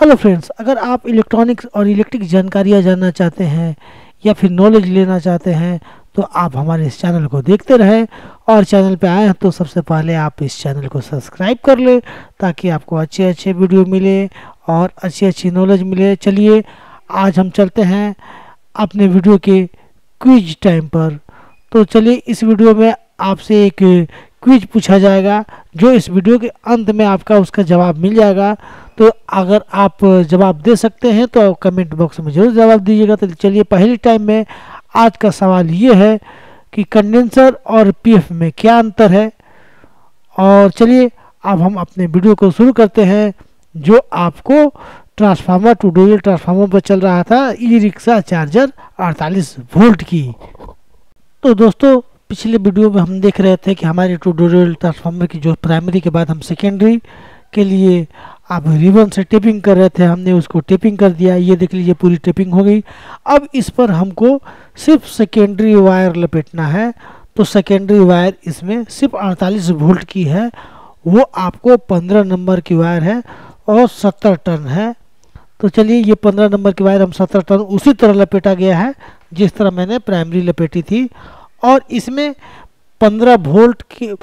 Hello friends अगर आप electronics और इलेक्ट्रिक जानकारियाँ जानना चाहते हैं या फिर नॉलेज लेना चाहते हैं तो आप हमारे इस चैनल को देखते रहें और चैनल पे आए हैं तो सबसे पहले आप इस चैनल को सब्सक्राइब कर लें ताकि आपको अच्छे अच्छे वीडियो मिले और अच्छी अच्छी नॉलेज मिले। चलिए, आज हम चलते हैं अपने वीडियो के क्विज टाइम पर। तो चलिए, इस वीडियो में आपसे एक क्विज पूछा जाएगा, जो इस वीडियो के अंत में आपका उसका जवाब मिल जाएगा। तो अगर आप जवाब दे सकते हैं तो कमेंट बॉक्स में ज़रूर जवाब दीजिएगा। तो चलिए, पहले टाइम में आज का सवाल ये है कि कंडेंसर और पीएफ में क्या अंतर है? और चलिए, अब हम अपने वीडियो को शुरू करते हैं, जो आपको ट्रांसफार्मर टू डोजल ट्रांसफार्मर पर चल रहा था ई रिक्शा चार्जर 48 वोल्ट की। तो दोस्तों पिछले वीडियो में हम देख रहे थे कि हमारे ट्यूटोरियल ट्रांसफार्मर की जो प्राइमरी के बाद हम सेकेंडरी के लिए आप रिबन से टेपिंग कर रहे थे, हमने उसको टेपिंग कर दिया। ये देख लीजिए, पूरी टेपिंग हो गई। अब इस पर हमको सिर्फ़ सेकेंडरी वायर लपेटना है। तो सेकेंडरी वायर इसमें सिर्फ़ 48 वोल्ट की है। वो आपको 15 नंबर की वायर है और 70 टन है। तो चलिए, ये 15 नंबर की वायर हम 70 टन उसी तरह लपेटा गया है, जिस तरह मैंने प्राइमरी लपेटी थी। और इसमें 15 वोल्ट के,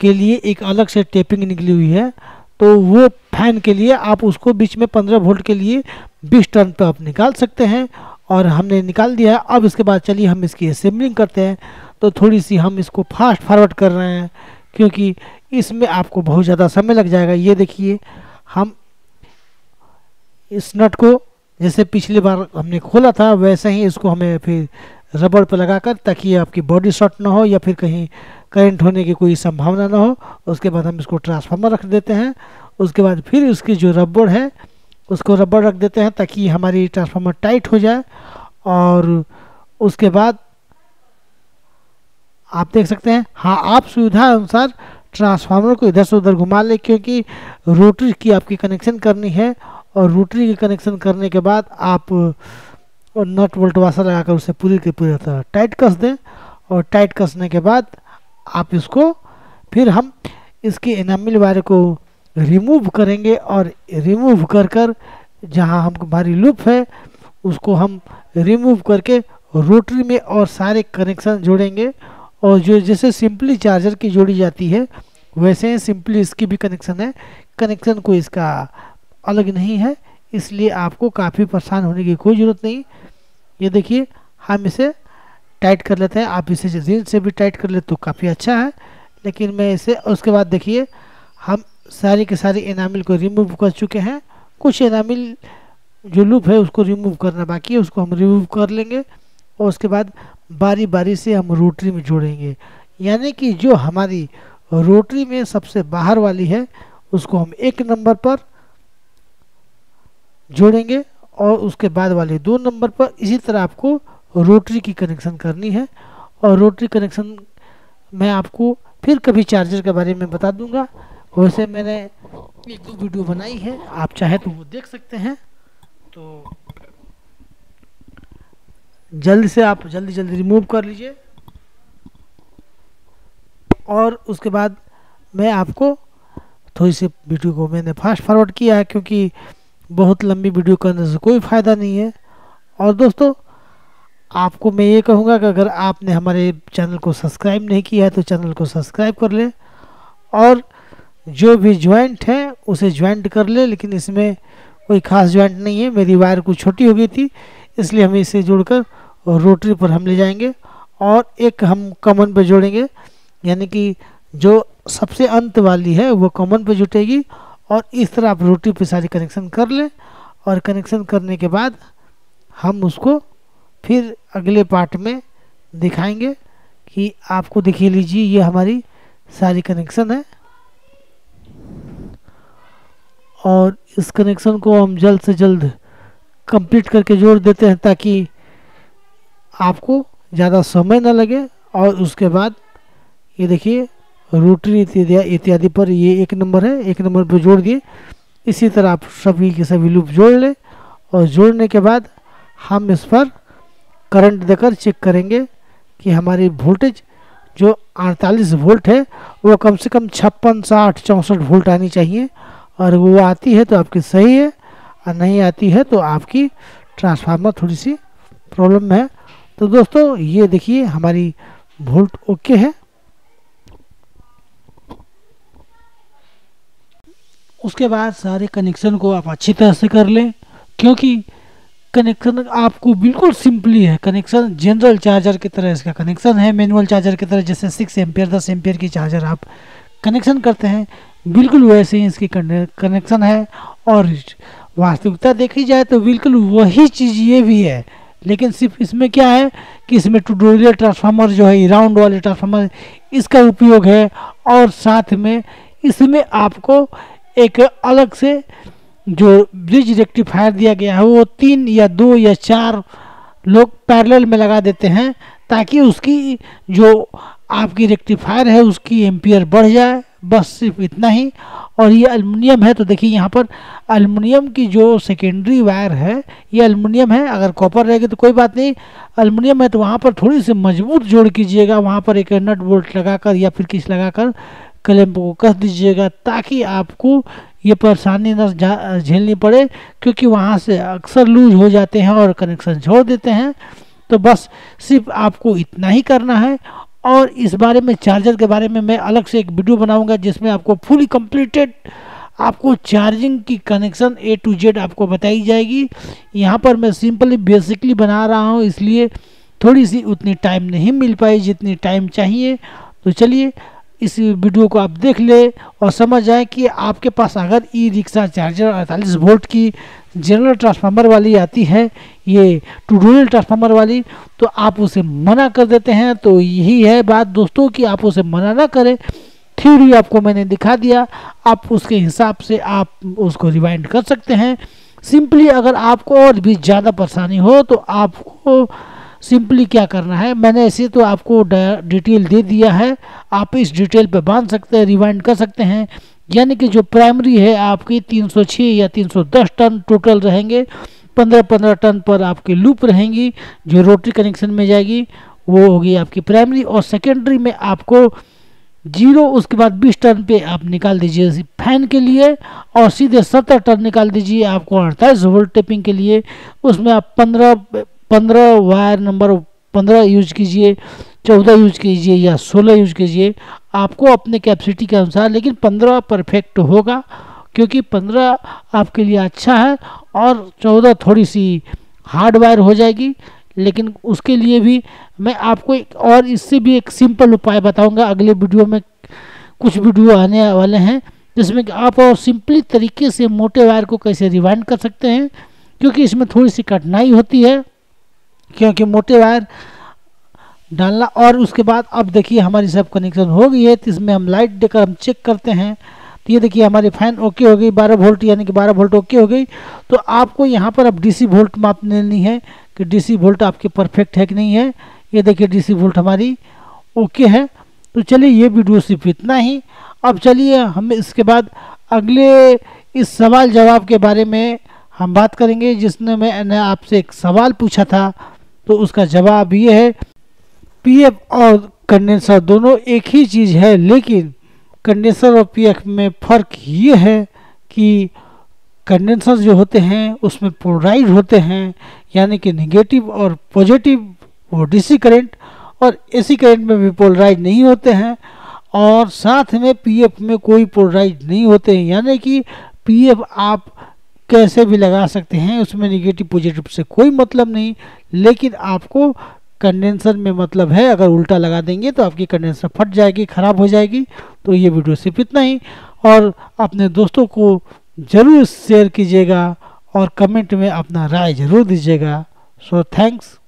के लिए एक अलग से टेपिंग निकली हुई है तो वो फ़ैन के लिए आप उसको बीच में 15 वोल्ट के लिए 20 टर्न पे आप निकाल सकते हैं और हमने निकाल दिया है। अब इसके बाद चलिए हम इसकी असेंबलिंग करते हैं। तो थोड़ी सी हम इसको फास्ट फॉरवर्ड कर रहे हैं क्योंकि इसमें आपको बहुत ज़्यादा समय लग जाएगा। ये देखिए हम इस नट को जैसे पिछली बार हमने खोला था वैसे ही इसको हमें फिर रबड़ पर लगाकर ताकि आपकी बॉडी शॉर्ट ना हो या फिर कहीं करंट होने की कोई संभावना ना हो, उसके बाद हम इसको ट्रांसफार्मर रख देते हैं। उसके बाद फिर उसकी जो रबड़ है, उसको रबड़ रख देते हैं ताकि हमारी ट्रांसफार्मर टाइट हो जाए। और उसके बाद आप देख सकते हैं हाँ आप सुविधा अनुसार ट्रांसफार्मर को इधर से उधर घुमा लें क्योंकि रोटरी की आपकी कनेक्शन करनी है। और रोटरी की कनेक्शन करने के बाद आप और नट वोल्ट वाशर लगाकर उसे पूरी के पूरी तरह टाइट कस दें और टाइट कसने के बाद आप इसको फिर हम इसकी इनामिल वायर को रिमूव करेंगे और रिमूव कर कर जहाँ हम हमारी लूप है, उसको हम रिमूव करके रोटरी में और सारे कनेक्शन जोड़ेंगे और जो जैसे सिंपली चार्जर की जोड़ी जाती है, वैसे ही सिंपली इसकी भी कनेक्शन है। कनेक्शन को इसका अलग नहीं है। इसलिए आपको काफ़ी परेशान होने की कोई ज़रूरत नहीं। ये देखिए, हम इसे टाइट कर लेते हैं। आप इसे जीन से भी टाइट कर ले तो काफ़ी अच्छा है। लेकिन मैं इसे, उसके बाद देखिए, हम सारी के सारे इनामिल को रिमूव कर चुके हैं। कुछ इनामिल जो लूप है, उसको रिमूव करना बाकी है, उसको हम रिमूव कर लेंगे। और उसके बाद बारी बारी से हम रोटरी में जोड़ेंगे। यानी कि जो हमारी रोटरी में सबसे बाहर वाली है, उसको हम एक नंबर पर जोड़ेंगे और उसके बाद वाले दो नंबर पर इसी तरह आपको रोटरी की कनेक्शन करनी है। और रोटरी कनेक्शन मैं आपको फिर कभी चार्जर के बारे में बता दूँगा। वैसे मैंने एक दो वीडियो बनाई है, आप चाहे तो वो देख सकते हैं। तो जल्दी से आप जल्दी जल्दी रिमूव कर लीजिए। और उसके बाद मैं आपको थोड़ी सी वीडियो को मैंने फास्ट फॉरवर्ड किया है, क्योंकि बहुत लंबी वीडियो करने से कोई फ़ायदा नहीं है। और दोस्तों, आपको मैं ये कहूँगा कि अगर आपने हमारे चैनल को सब्सक्राइब नहीं किया है तो चैनल को सब्सक्राइब कर ले और जो भी ज्वाइंट है, उसे ज्वाइंट कर ले, लेकिन इसमें कोई ख़ास ज्वाइंट नहीं है। मेरी वायर कुछ छोटी हो गई थी, इसलिए हम इसे जोड़कर रोटरी पर हम ले जाएँगे और एक हम कॉमन पर जोड़ेंगे। यानी कि जो सबसे अंत वाली है, वो कॉमन पर जुटेगी और इस तरह आप रोटी पे सारी कनेक्शन कर लें और कनेक्शन करने के बाद हम उसको फिर अगले पार्ट में दिखाएँगे कि आपको देखिए लीजिए ये हमारी सारी कनेक्शन है। और इस कनेक्शन को हम जल्द से जल्द कंप्लीट करके जोड़ देते हैं ताकि आपको ज़्यादा समय ना लगे और उसके बाद ये देखिए रोटरी इत्यादि पर ये एक नंबर है, एक नंबर पर जोड़ दिए। इसी तरह आप सभी के सभी लूप जोड़ लें और जोड़ने के बाद हम इस पर करंट देकर चेक करेंगे कि हमारी वोल्टेज जो 48 वोल्ट है, वो कम से कम छप्पन, साठ, चौंसठ वोल्ट आनी चाहिए। और वो आती है तो आपकी सही है, और नहीं आती है तो आपकी ट्रांसफार्मर थोड़ी सी प्रॉब्लम है। तो दोस्तों, ये देखिए, हमारी वोल्ट ओके है। उसके बाद सारे कनेक्शन को आप अच्छी तरह से कर लें, क्योंकि कनेक्शन आपको बिल्कुल सिंपली है। कनेक्शन जनरल चार्जर की तरह इसका कनेक्शन है मैनुअल चार्जर की तरह, जैसे सिक्स एम्पियर दस एम्पियर की चार्जर आप कनेक्शन करते हैं, बिल्कुल वैसे ही इसकी कनेक्शन है। और वास्तविकता देखी जाए तो बिल्कुल वही चीज़ ये भी है। लेकिन सिर्फ़ इसमें क्या है कि इसमें टूडोरियल ट्रांसफार्मर जो है राउंड वाले ट्रांसफार्मर इसका उपयोग है। और साथ में इसमें आपको एक अलग से जो ब्रिज रेक्टिफायर दिया गया है, वो तीन या दो या चार लोग पैरेलल में लगा देते हैं ताकि उसकी जो आपकी रेक्टिफायर है, उसकी एम्पियर बढ़ जाए। बस सिर्फ़ इतना ही। और ये अल्युमिनियम है तो देखिए यहाँ पर अल्युमिनियम की जो सेकेंडरी वायर है, ये अल्युमिनियम है। अगर कॉपर रहेगी तो कोई बात नहीं। अल्युमिनियम है तो वहाँ पर थोड़ी सी मज़बूत जोड़ कीजिएगा। वहाँ पर एक नट बोल्ट लगाकर या फिर किस लगाकर क्लैंप को कस दीजिएगा ताकि आपको ये परेशानी न झेलनी पड़े, क्योंकि वहाँ से अक्सर लूज हो जाते हैं और कनेक्शन छोड़ देते हैं। तो बस सिर्फ़ आपको इतना ही करना है। और इस बारे में चार्जर के बारे में मैं अलग से एक वीडियो बनाऊँगा जिसमें आपको फुली कंप्लीटेड आपको चार्जिंग की कनेक्शन ए टू जेड आपको बताई जाएगी। यहाँ पर मैं सिंपली बेसिकली बना रहा हूँ, इसलिए थोड़ी सी उतनी टाइम नहीं मिल पाई जितनी टाइम चाहिए। तो चलिए इस वीडियो को आप देख ले और समझ जाए कि आपके पास अगर ई रिक्शा चार्जर अड़तालीस वोल्ट की जनरल ट्रांसफार्मर वाली आती है, ये टूडोरियल ट्रांसफार्मर वाली तो आप उसे मना कर देते हैं। तो यही है बात दोस्तों कि आप उसे मना ना करें। थ्योरी आपको मैंने दिखा दिया। आप उसके हिसाब से आप उसको रिवाइंड कर सकते हैं। सिंपली अगर आपको और भी ज़्यादा परेशानी हो तो आपको सिंपली क्या करना है? मैंने ऐसे तो आपको डिटेल दे दिया है। आप इस डिटेल पे बाँध सकते हैं रिवाइंड कर सकते हैं। यानी कि जो प्राइमरी है, आपकी 306 या 310 टन टोटल रहेंगे। 15-15 टन पर आपकी लूप रहेंगी, जो रोटरी कनेक्शन में जाएगी, वो होगी आपकी प्राइमरी और सेकेंडरी में आपको ज़ीरो उसके बाद 20 टन पे आप निकाल दीजिए फ़ैन के लिए, और सीधे 70 टन निकाल दीजिए आपको अड़तालीस वोल्ट टेपिंग के लिए। उसमें आप 15 पंद्रह वायर नंबर, पंद्रह यूज़ कीजिए, चौदह यूज़ कीजिए या सोलह यूज़ कीजिए, आपको अपने कैपेसिटी के अनुसार, लेकिन पंद्रह परफेक्ट होगा, क्योंकि पंद्रह आपके लिए अच्छा है और चौदह थोड़ी सी हार्ड वायर हो जाएगी, लेकिन उसके लिए भी मैं आपको एक और इससे भी एक सिंपल उपाय बताऊँगा। अगले वीडियो में कुछ वीडियो आने वाले हैं, जिसमें कि आप और सिंपली तरीके से मोटे वायर को कैसे रिवाइंड कर सकते हैं, क्योंकि इसमें थोड़ी सी कठिनाई होती है। क्योंकि मोटे वायर डालना और उसके बाद अब देखिए हमारी सब कनेक्शन हो गई है तो इसमें हम लाइट देकर हम चेक करते हैं। तो ये देखिए हमारी फ़ैन ओके हो गई 12 वोल्ट यानी कि 12 वोल्ट ओके हो गई। तो आपको यहाँ पर अब डीसी वोल्ट माप लेनी है कि डीसी वोल्ट आपके परफेक्ट है कि नहीं है। ये देखिए डीसी वोल्ट हमारी ओके है। तो चलिए ये वीडियो सिर्फ़ इतना ही। अब चलिए हम इसके बाद अगले इस सवाल जवाब के बारे में हम बात करेंगे, जिसने मैंने आपसे एक सवाल पूछा था। तो उसका जवाब ये है, पीएफ और कंडेंसर दोनों एक ही चीज़ है, लेकिन कंडेंसर और पीएफ में फ़र्क ये है कि कंडेंसर जो होते हैं, उसमें पोलराइज होते हैं, यानी कि नेगेटिव और पॉजिटिव, वो डीसी करंट और एसी करंट में भी पोलराइज नहीं होते हैं, और साथ में पीएफ में कोई पोलराइज नहीं होते हैं, यानी कि पीएफ आप कैसे भी लगा सकते हैं, उसमें निगेटिव पॉजिटिव से कोई मतलब नहीं। लेकिन आपको कंडेंसर में मतलब है, अगर उल्टा लगा देंगे तो आपकी कंडेंसर फट जाएगी, ख़राब हो जाएगी। तो ये वीडियो सिर्फ़ इतना ही। और अपने दोस्तों को ज़रूर शेयर कीजिएगा और कमेंट में अपना राय ज़रूर दीजिएगा। So thanks